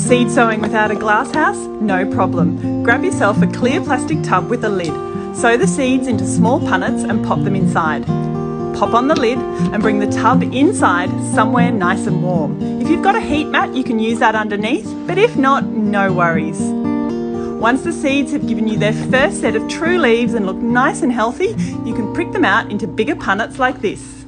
Seed sowing without a glass house? No problem. Grab yourself a clear plastic tub with a lid. Sow the seeds into small punnets and pop them inside. Pop on the lid and bring the tub inside somewhere nice and warm. If you've got a heat mat, you can use that underneath, but if not, no worries. Once the seeds have given you their first set of true leaves and look nice and healthy, you can prick them out into bigger punnets like this.